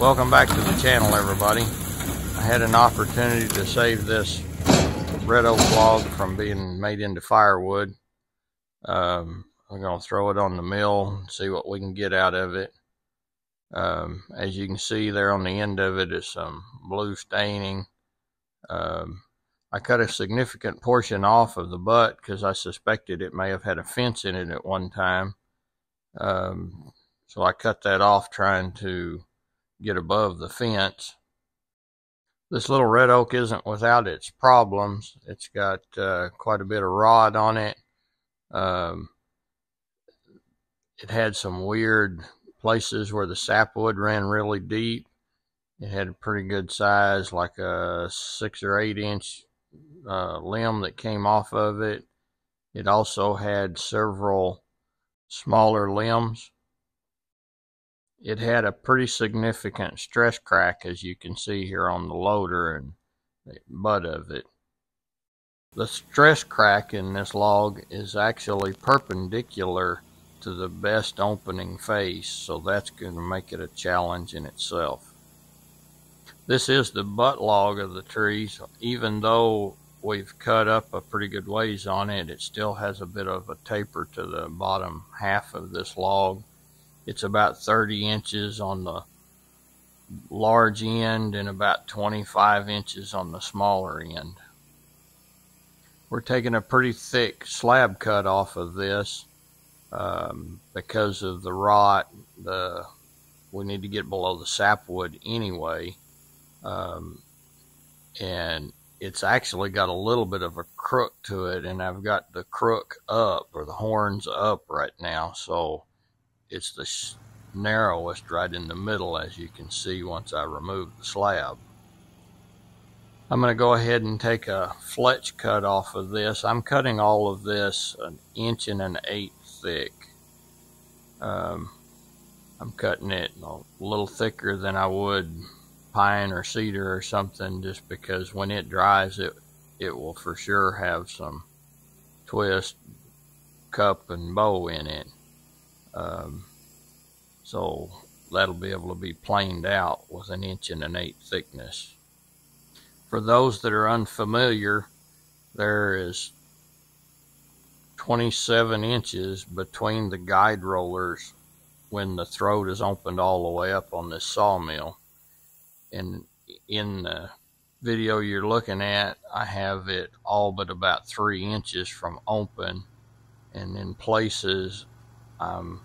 Welcome back to the channel everybody. I had an opportunity to save this red oak log from being made into firewood. Um, I'm going to throw it on the mill and see what we can get out of it. Um, as you can see there on the end of it is some blue staining. Um, I cut a significant portion off of the butt because I suspected it may have had a fence in it at one time. Um, so I cut that off trying to get above the fence. This little red oak isn't without its problems. It's got uh, quite a bit of rot on it. Um, it had some weird places where the sapwood ran really deep. It had a pretty good size, like a six or eight inch uh, limb that came off of it. It also had several smaller limbs it had a pretty significant stress crack as you can see here on the loader and the butt of it. The stress crack in this log is actually perpendicular to the best opening face so that's going to make it a challenge in itself. This is the butt log of the tree so even though we've cut up a pretty good ways on it it still has a bit of a taper to the bottom half of this log it's about 30 inches on the large end and about 25 inches on the smaller end. We're taking a pretty thick slab cut off of this um, because of the rot. The we need to get below the sapwood anyway, um, and it's actually got a little bit of a crook to it, and I've got the crook up or the horns up right now, so it's the narrowest right in the middle as you can see once I remove the slab. I'm going to go ahead and take a fletch cut off of this. I'm cutting all of this an inch and an eighth thick. Um, I'm cutting it a little thicker than I would pine or cedar or something just because when it dries it it will for sure have some twist, cup, and bow in it. Um, so that'll be able to be planed out with an inch and an eighth thickness. For those that are unfamiliar, there is 27 inches between the guide rollers when the throat is opened all the way up on this sawmill. And in the video you're looking at, I have it all but about three inches from open. And in places, I'm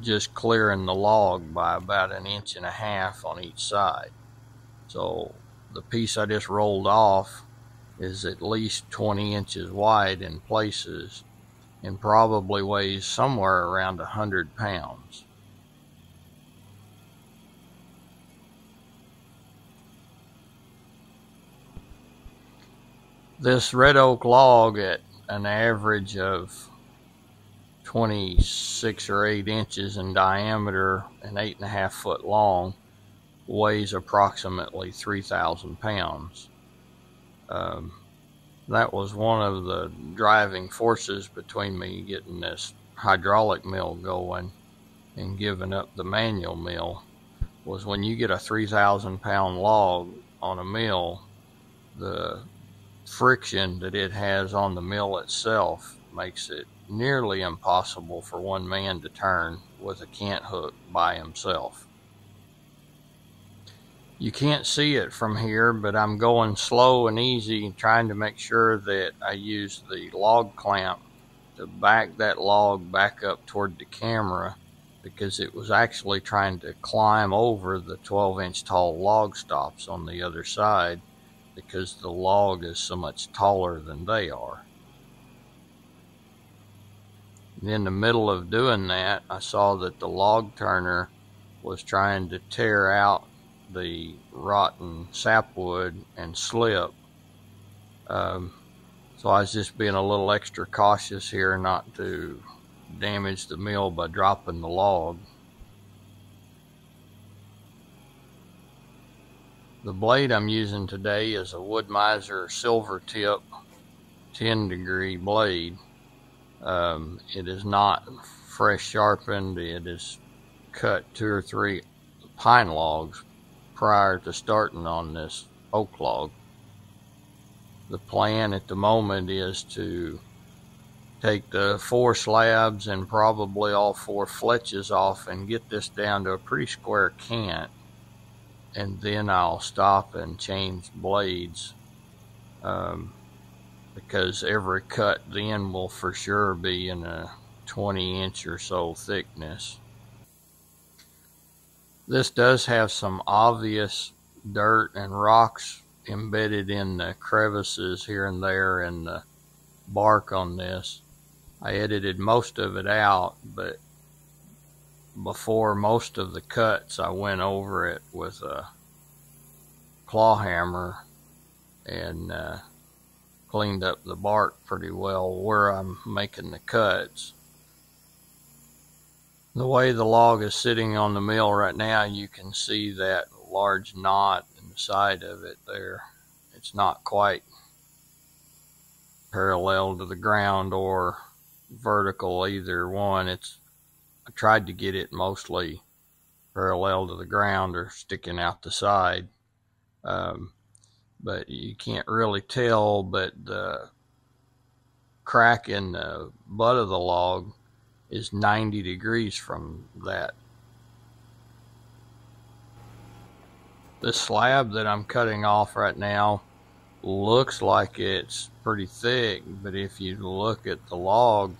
just clearing the log by about an inch and a half on each side. So the piece I just rolled off is at least 20 inches wide in places and probably weighs somewhere around 100 pounds. This red oak log at an average of 26 or 8 inches in diameter and 8.5 foot long, weighs approximately 3,000 pounds. Um, that was one of the driving forces between me getting this hydraulic mill going and giving up the manual mill was when you get a 3,000 pound log on a mill, the friction that it has on the mill itself makes it nearly impossible for one man to turn with a cant hook by himself. You can't see it from here, but I'm going slow and easy trying to make sure that I use the log clamp to back that log back up toward the camera because it was actually trying to climb over the 12 inch tall log stops on the other side because the log is so much taller than they are in the middle of doing that, I saw that the log turner was trying to tear out the rotten sapwood and slip. Um, so I was just being a little extra cautious here not to damage the mill by dropping the log. The blade I'm using today is a Wood-Mizer silver tip 10 degree blade. Um, it is not fresh sharpened. It is cut two or three pine logs prior to starting on this oak log. The plan at the moment is to take the four slabs and probably all four fletches off and get this down to a pretty square cant and then I'll stop and change blades um, because every cut then will for sure be in a 20 inch or so thickness. This does have some obvious dirt and rocks embedded in the crevices here and there in the bark on this. I edited most of it out, but before most of the cuts, I went over it with a claw hammer and uh, cleaned up the bark pretty well where I'm making the cuts. The way the log is sitting on the mill right now, you can see that large knot in the side of it there. It's not quite parallel to the ground or vertical either one. It's I tried to get it mostly parallel to the ground or sticking out the side. Um, but you can't really tell, but the crack in the butt of the log is 90 degrees from that. The slab that I'm cutting off right now looks like it's pretty thick, but if you look at the log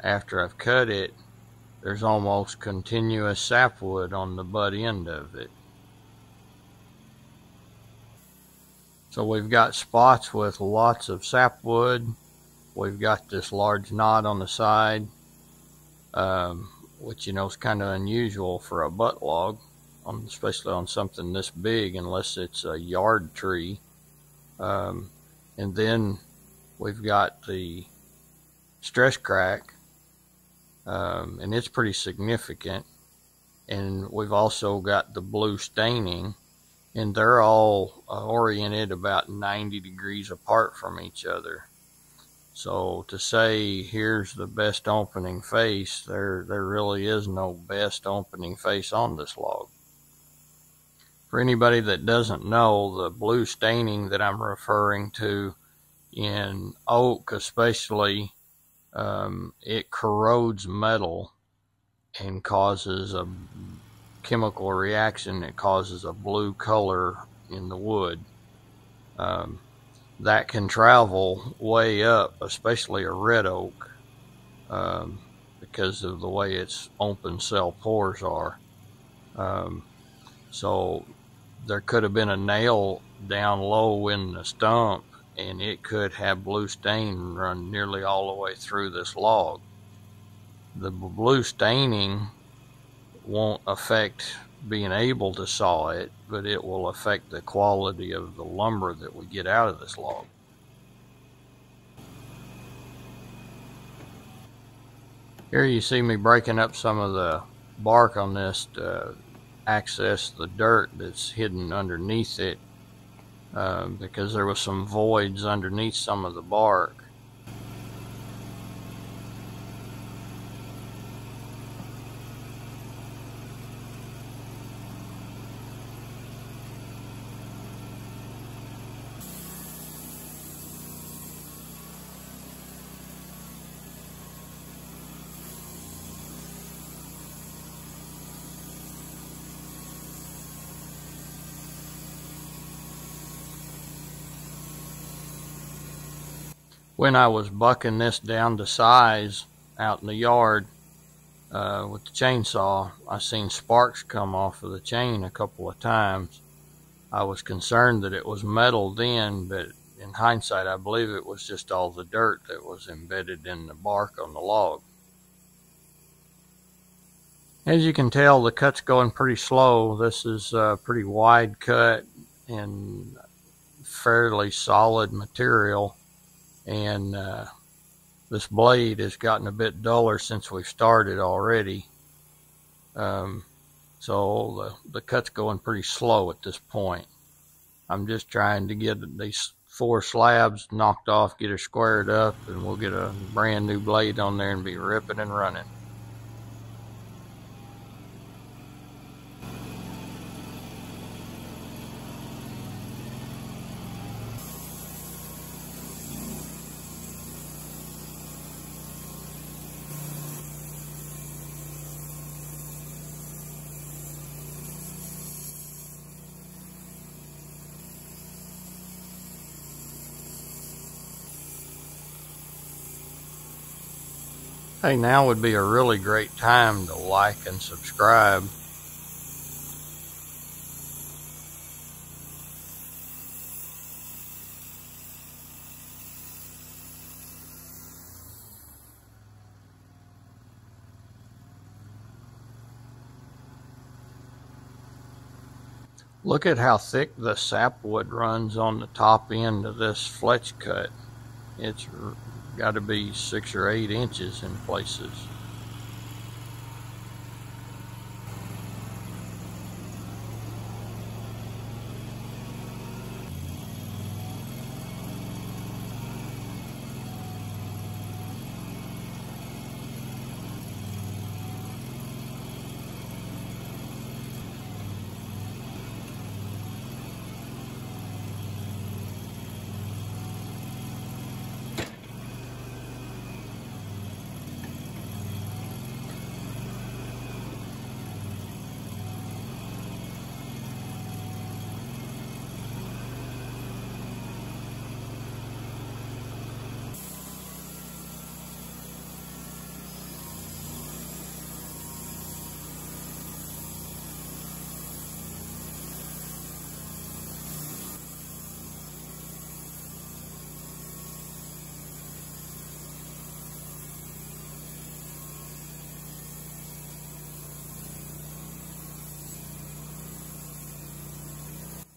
after I've cut it, there's almost continuous sapwood on the butt end of it. So we've got spots with lots of sapwood. We've got this large knot on the side, um, which you know is kind of unusual for a butt log, on, especially on something this big, unless it's a yard tree. Um, and then we've got the stress crack, um, and it's pretty significant. And we've also got the blue staining, and they're all uh, oriented about 90 degrees apart from each other. So to say here's the best opening face, there there really is no best opening face on this log. For anybody that doesn't know, the blue staining that I'm referring to in oak especially, um, it corrodes metal and causes a chemical reaction that causes a blue color in the wood. Um, that can travel way up, especially a red oak, um, because of the way its open cell pores are. Um, so there could have been a nail down low in the stump and it could have blue stain run nearly all the way through this log. The blue staining won't affect being able to saw it, but it will affect the quality of the lumber that we get out of this log. Here you see me breaking up some of the bark on this to access the dirt that's hidden underneath it uh, because there was some voids underneath some of the bark. When I was bucking this down to size out in the yard uh, with the chainsaw, I seen sparks come off of the chain a couple of times. I was concerned that it was metal then, but in hindsight, I believe it was just all the dirt that was embedded in the bark on the log. As you can tell, the cut's going pretty slow. This is a pretty wide cut and fairly solid material and uh, this blade has gotten a bit duller since we've started already. Um, so the, the cut's going pretty slow at this point. I'm just trying to get these four slabs knocked off, get her squared up, and we'll get a brand new blade on there and be ripping and running. Now would be a really great time to like and subscribe. Look at how thick the sapwood runs on the top end of this fletch cut. It's got to be six or eight inches in places.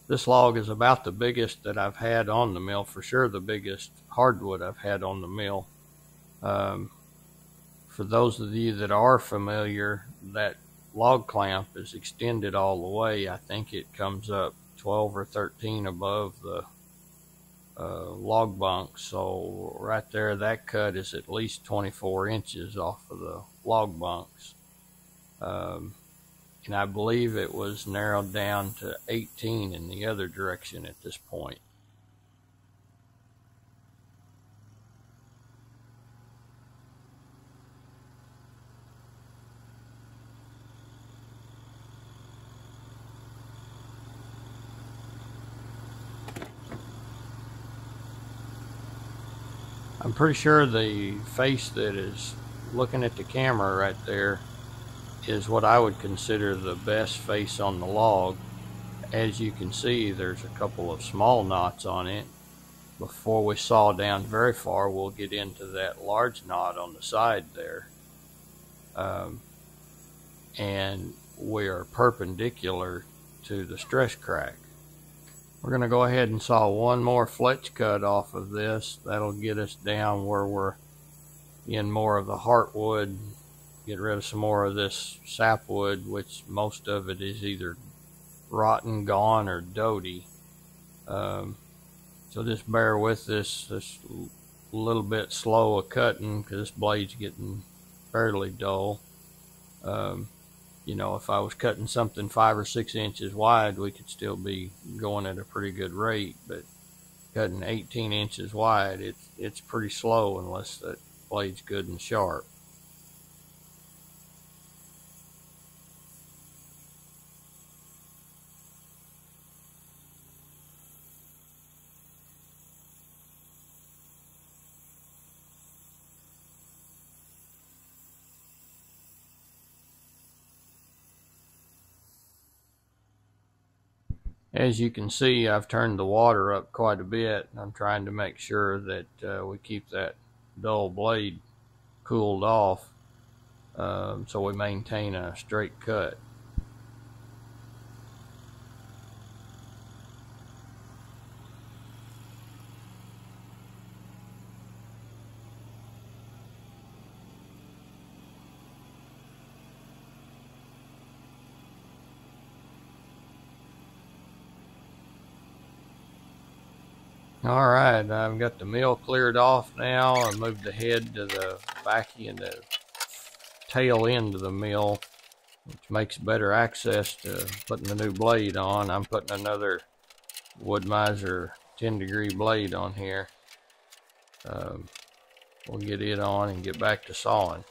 This log is about the biggest that I've had on the mill, for sure the biggest hardwood I've had on the mill. Um, for those of you that are familiar, that log clamp is extended all the way. I think it comes up 12 or 13 above the uh, log bunk. So right there, that cut is at least 24 inches off of the log bunks. Um, and I believe it was narrowed down to 18 in the other direction at this point. I'm pretty sure the face that is looking at the camera right there is what I would consider the best face on the log. As you can see, there's a couple of small knots on it. Before we saw down very far, we'll get into that large knot on the side there. Um, and we are perpendicular to the stress crack. We're going to go ahead and saw one more fletch cut off of this. That'll get us down where we're in more of the heartwood get rid of some more of this sapwood, which most of it is either rotten, gone, or doty. Um, so just bear with this, this little bit slow of cutting because this blade's getting fairly dull. Um, you know, if I was cutting something five or six inches wide, we could still be going at a pretty good rate, but cutting 18 inches wide, it's, it's pretty slow unless the blade's good and sharp. As you can see, I've turned the water up quite a bit. I'm trying to make sure that uh, we keep that dull blade cooled off um, so we maintain a straight cut. All right, I've got the mill cleared off now. I moved the head to the back end, the tail end of the mill, which makes better access to putting the new blade on. I'm putting another Wood-Mizer 10 degree blade on here. Um, we'll get it on and get back to sawing.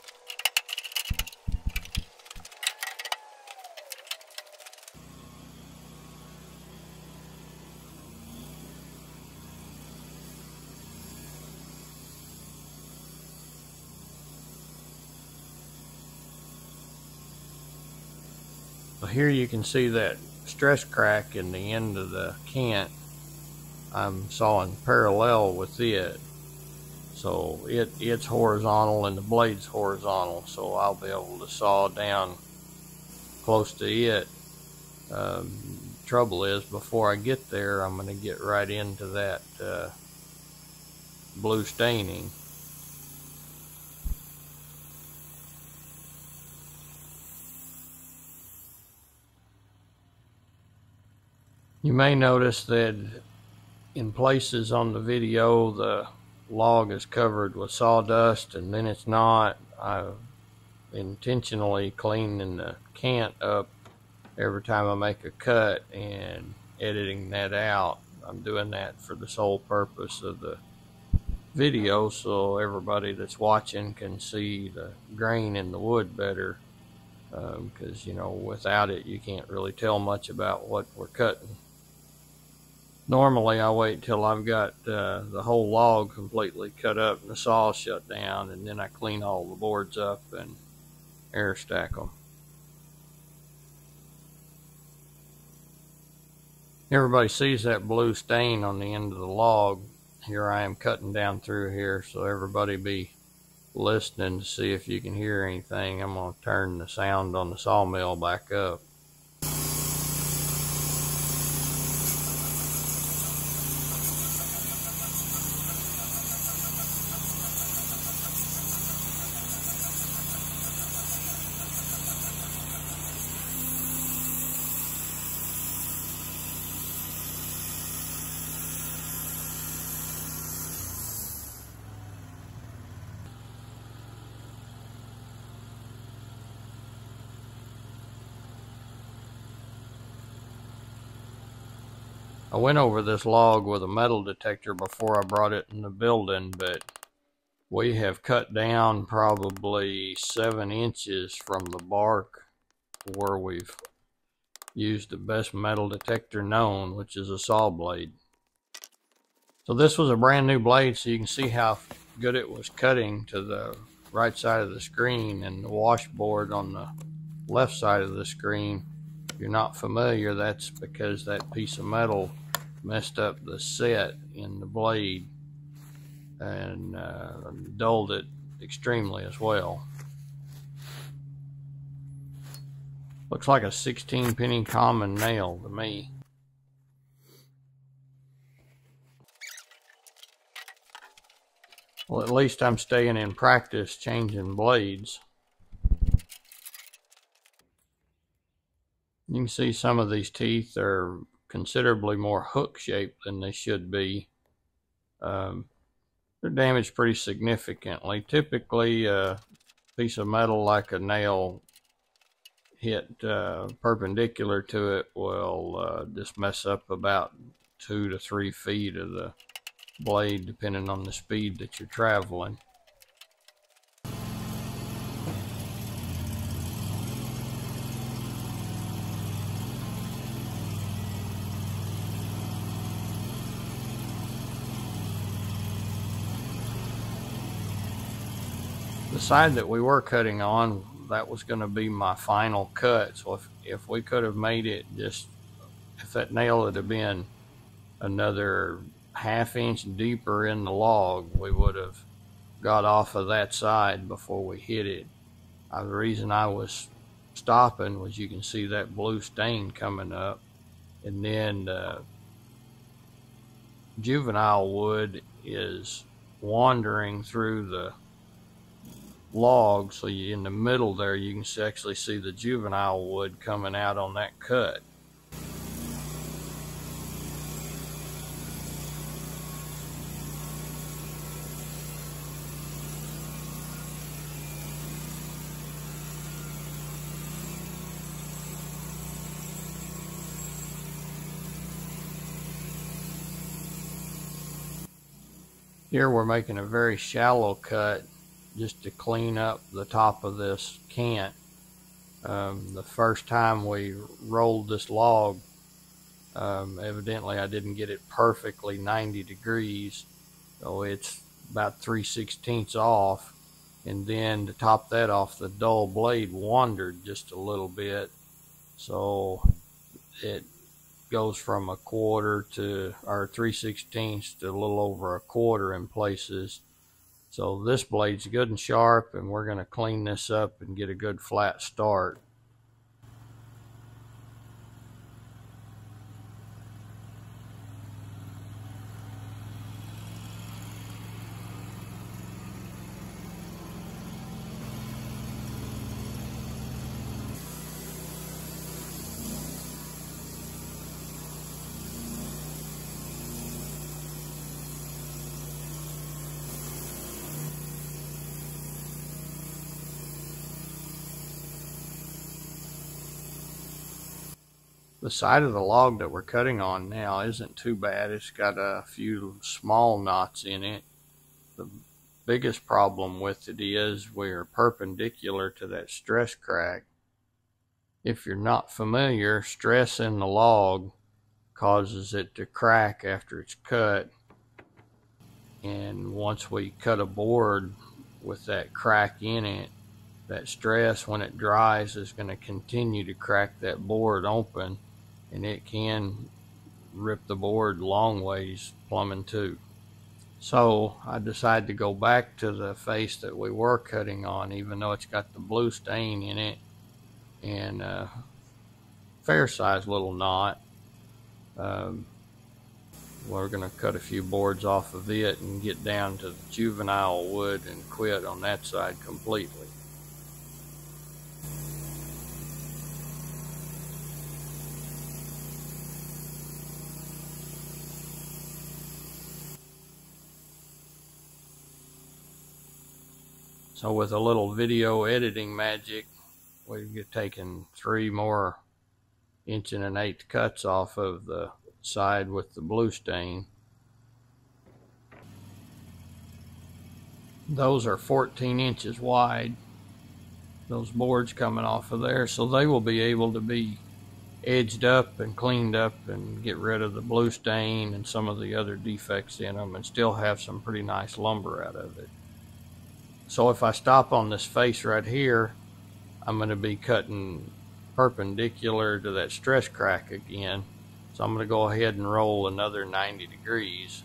Here you can see that stress crack in the end of the cant I'm sawing parallel with it. So it it's horizontal and the blade's horizontal, so I'll be able to saw down close to it. Um, trouble is, before I get there, I'm going to get right into that uh, blue staining. You may notice that in places on the video the log is covered with sawdust and then it's not. I intentionally cleaning the cant up every time I make a cut and editing that out. I'm doing that for the sole purpose of the video so everybody that's watching can see the grain in the wood better because um, you know without it you can't really tell much about what we're cutting. Normally I wait till I've got uh, the whole log completely cut up and the saw shut down and then I clean all the boards up and air stack them. Everybody sees that blue stain on the end of the log. Here I am cutting down through here so everybody be listening to see if you can hear anything. I'm going to turn the sound on the sawmill back up. I went over this log with a metal detector before I brought it in the building, but we have cut down probably seven inches from the bark where we've used the best metal detector known, which is a saw blade. So this was a brand new blade, so you can see how good it was cutting to the right side of the screen and the washboard on the left side of the screen. If you're not familiar, that's because that piece of metal messed up the set in the blade and uh, dulled it extremely as well. Looks like a 16 penny common nail to me. Well, at least I'm staying in practice changing blades. You can see some of these teeth are considerably more hook shaped than they should be. Um, they're damaged pretty significantly. Typically, a piece of metal like a nail hit uh, perpendicular to it will uh, just mess up about two to three feet of the blade depending on the speed that you're traveling. Side that we were cutting on, that was going to be my final cut. So if, if we could have made it just, if that nail had been another half inch deeper in the log, we would have got off of that side before we hit it. Uh, the reason I was stopping was you can see that blue stain coming up. And then uh, juvenile wood is wandering through the log so you in the middle there you can actually see the juvenile wood coming out on that cut. Here we're making a very shallow cut just to clean up the top of this cant. Um, the first time we rolled this log, um, evidently I didn't get it perfectly 90 degrees, so it's about 3 sixteenths off. And then to top that off, the dull blade wandered just a little bit. So it goes from a quarter to or 3 sixteenths to a little over a quarter in places. So this blade's good and sharp and we're going to clean this up and get a good flat start. The side of the log that we're cutting on now isn't too bad. It's got a few small knots in it. The biggest problem with it is we're perpendicular to that stress crack. If you're not familiar, stress in the log causes it to crack after it's cut. And once we cut a board with that crack in it, that stress when it dries is going to continue to crack that board open and it can rip the board long ways plumbing too. So I decided to go back to the face that we were cutting on, even though it's got the blue stain in it and a fair sized little knot. Um, we're going to cut a few boards off of it and get down to the juvenile wood and quit on that side completely. So with a little video editing magic, we've taken three more inch and an eighth cuts off of the side with the blue stain. Those are 14 inches wide, those boards coming off of there, so they will be able to be edged up and cleaned up and get rid of the blue stain and some of the other defects in them and still have some pretty nice lumber out of it. So if I stop on this face right here, I'm going to be cutting perpendicular to that stress crack again. So I'm going to go ahead and roll another 90 degrees.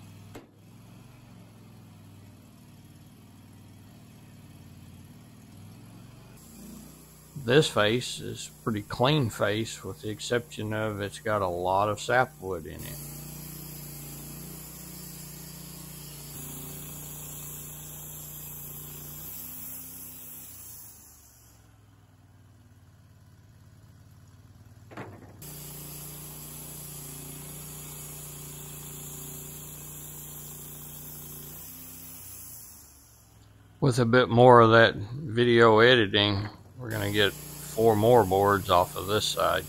This face is pretty clean face with the exception of it's got a lot of sapwood in it. With a bit more of that video editing, we're going to get four more boards off of this side.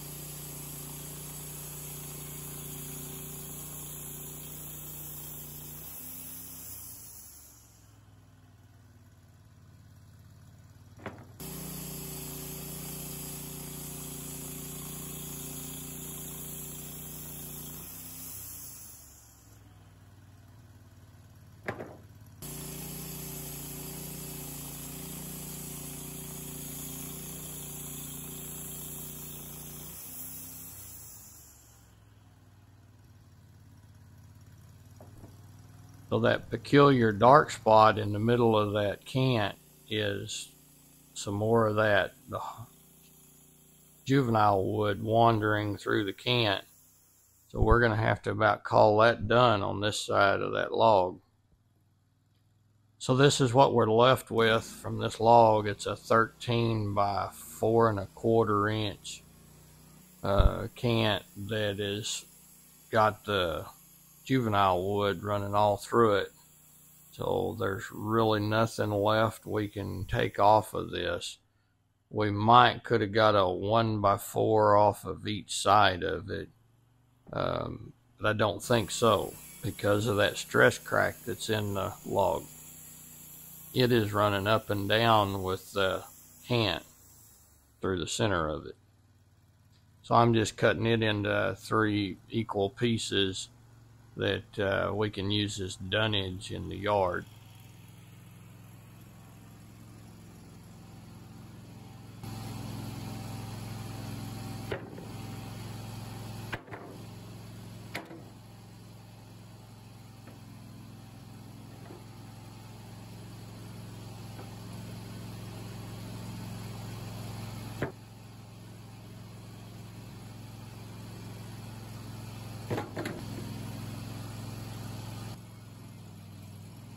That peculiar dark spot in the middle of that cant is some more of that juvenile wood wandering through the cant. So we're going to have to about call that done on this side of that log. So this is what we're left with from this log. It's a 13 by four and a quarter inch uh, cant that is got the juvenile wood running all through it. So there's really nothing left we can take off of this. We might could have got a one by four off of each side of it. Um, but I don't think so because of that stress crack that's in the log. It is running up and down with the hand through the center of it. So I'm just cutting it into three equal pieces that uh, we can use as dunnage in the yard.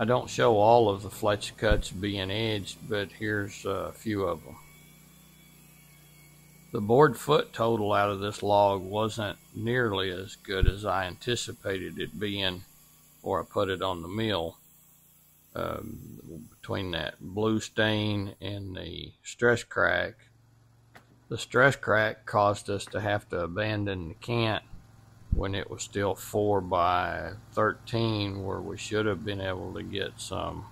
I don't show all of the fletch cuts being edged, but here's a few of them. The board foot total out of this log wasn't nearly as good as I anticipated it being, or I put it on the mill. Um, between that blue stain and the stress crack, the stress crack caused us to have to abandon the cant when it was still 4 by 13 where we should have been able to get some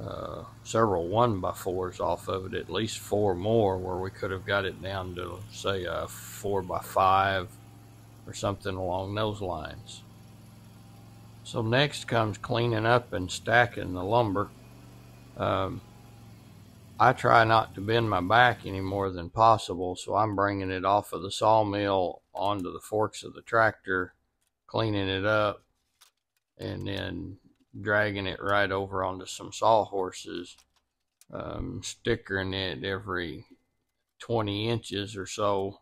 uh, several 1 by 4s off of it, at least four more where we could have got it down to say a 4 by 5 or something along those lines. So next comes cleaning up and stacking the lumber. Um, I try not to bend my back any more than possible, so I'm bringing it off of the sawmill onto the forks of the tractor, cleaning it up, and then dragging it right over onto some sawhorses, um, stickering it every 20 inches or so,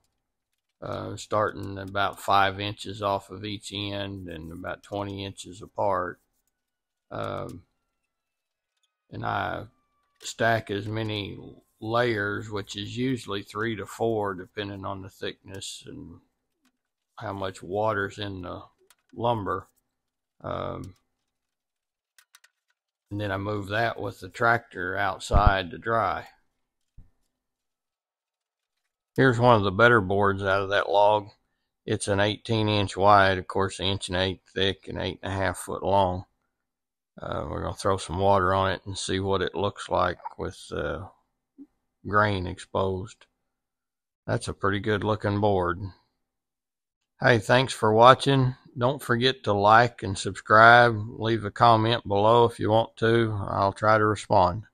uh, starting about five inches off of each end and about 20 inches apart. Um, and I stack as many layers, which is usually three to four, depending on the thickness and how much water's in the lumber. Um, and then I move that with the tractor outside to dry. Here's one of the better boards out of that log. It's an 18 inch wide, of course, an inch and eight thick and eight and a half foot long. Uh, we're going to throw some water on it and see what it looks like with uh, grain exposed. That's a pretty good looking board. Hey, thanks for watching. Don't forget to like and subscribe. Leave a comment below if you want to. I'll try to respond.